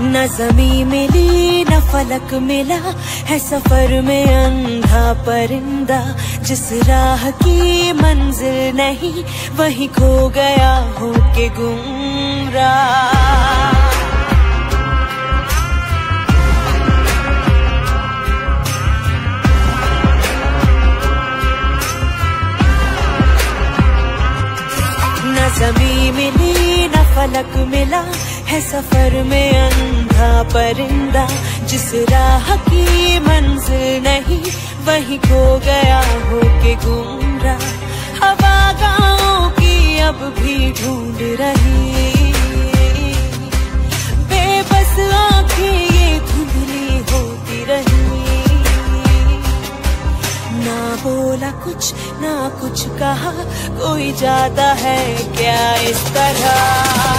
न जमी मिली, न फलक मिला, है सफ़र में अंधा परिंदा। जिस राह की मंजिल नहीं, वही खो गया हो के गुमराह। न जमी मिली न मिला है सफ़र में अंधा परिंदा। जिस राह की मंजिल नहीं, वही खो गया हो के गुमरा। हवा गाँव की अब भी ढूंढ रही। बेबस आँखें ये धुंधली होती रही। ना बोला कुछ, ना कुछ कहा, कोई जाता है क्या इस तरह?